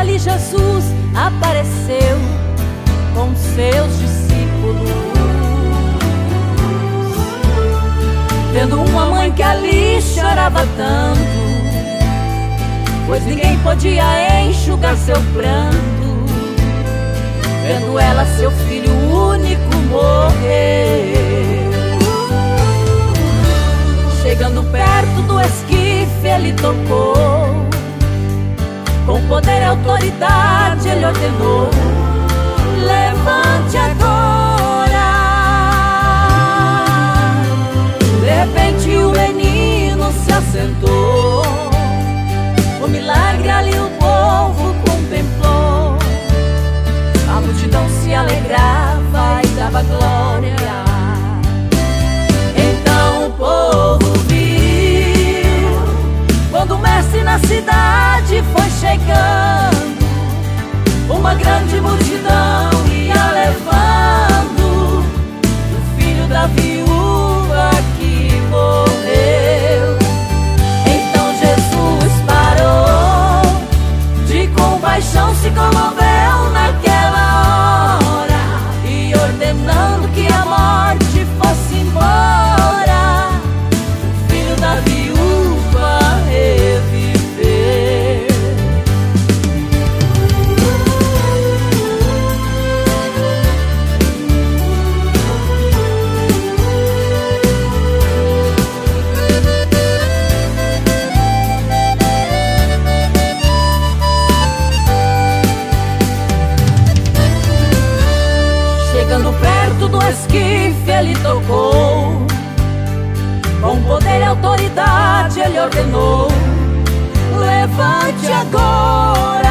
ali Jesus apareceu com seus discípulos. Tendo uma mãe que ali chorava tanto, pois ninguém podia enxugar seu pranto, vendo ela seu filho único morrer. Chegando perto do esquife, ele tocou com poder e autoridade, ele ordenou Levante agora sentou. O tocou. Com poder e autoridade ele ordenou: Levante agora.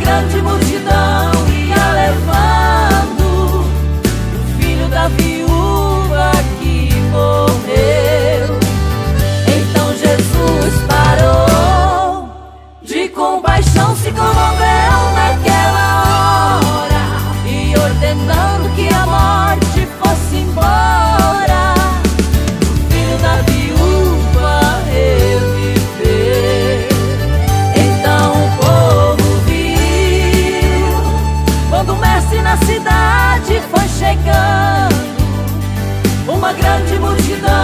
grande cidade foi chegando uma grande multidão.